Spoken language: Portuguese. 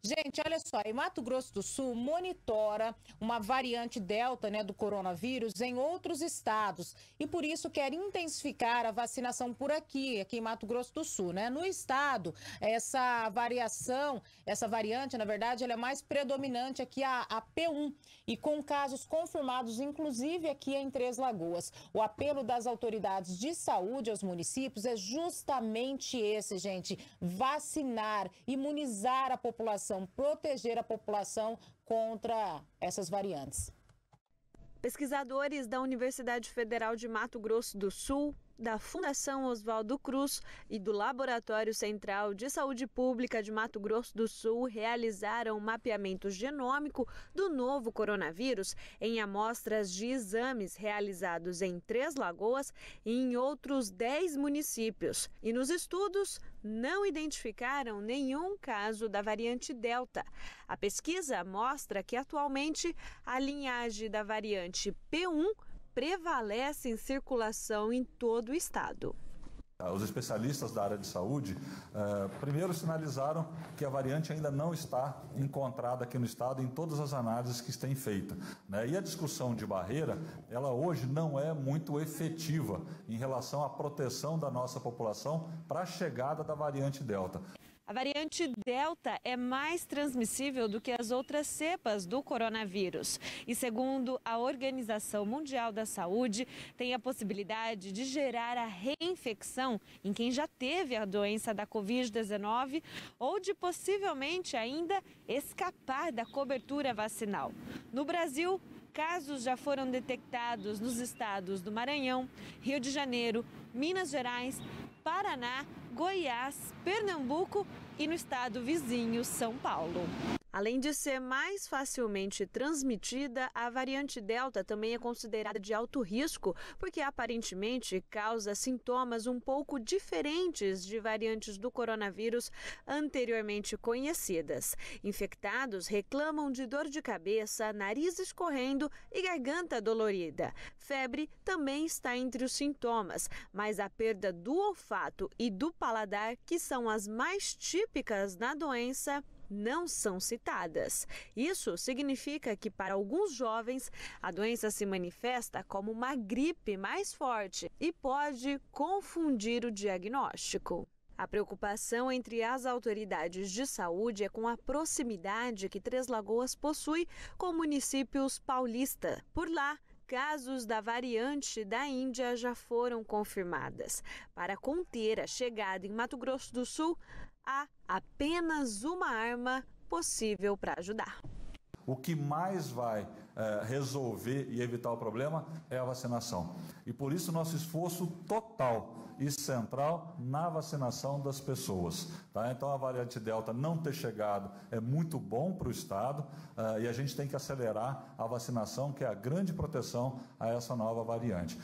Gente, olha só, em Mato Grosso do Sul monitora uma variante Delta né, do coronavírus em outros estados e por isso quer intensificar a vacinação por aqui, aqui em Mato Grosso do Sul. Né? No estado, essa variação, essa variante, na verdade, ela é mais predominante aqui, a, a P1, e com casos confirmados, inclusive aqui em Três Lagoas. O apelo das autoridades de saúde aos municípios é justamente esse, gente: vacinar, imunizar a população proteger a população contra essas variantes. Pesquisadores da Universidade Federal de Mato Grosso do Sul da Fundação Oswaldo Cruz e do Laboratório Central de Saúde Pública de Mato Grosso do Sul realizaram um mapeamento genômico do novo coronavírus em amostras de exames realizados em Três Lagoas e em outros 10 municípios. E nos estudos não identificaram nenhum caso da variante Delta. A pesquisa mostra que atualmente a linhagem da variante P1 prevalece em circulação em todo o estado. Os especialistas da área de saúde, eh, primeiro sinalizaram que a variante ainda não está encontrada aqui no estado em todas as análises que têm feita. Né? E a discussão de barreira, ela hoje não é muito efetiva em relação à proteção da nossa população para a chegada da variante Delta. A variante Delta é mais transmissível do que as outras cepas do coronavírus. E segundo a Organização Mundial da Saúde, tem a possibilidade de gerar a reinfecção em quem já teve a doença da Covid-19 ou de possivelmente ainda escapar da cobertura vacinal. No Brasil, casos já foram detectados nos estados do Maranhão, Rio de Janeiro, Minas Gerais, Paraná, Goiás, Pernambuco e no estado vizinho São Paulo. Além de ser mais facilmente transmitida, a variante Delta também é considerada de alto risco, porque aparentemente causa sintomas um pouco diferentes de variantes do coronavírus anteriormente conhecidas. Infectados reclamam de dor de cabeça, nariz escorrendo e garganta dolorida. Febre também está entre os sintomas, mas a perda do olfato e do paladar, que são as mais típicas na doença, não são citadas. Isso significa que, para alguns jovens, a doença se manifesta como uma gripe mais forte e pode confundir o diagnóstico. A preocupação entre as autoridades de saúde é com a proximidade que Três Lagoas possui com municípios paulista. Por lá, casos da variante da Índia já foram confirmadas. Para conter a chegada em Mato Grosso do Sul, há apenas uma arma possível para ajudar. O que mais vai é, resolver e evitar o problema é a vacinação. E por isso nosso esforço total e central na vacinação das pessoas. Tá? Então a variante Delta não ter chegado é muito bom para o Estado uh, e a gente tem que acelerar a vacinação, que é a grande proteção a essa nova variante.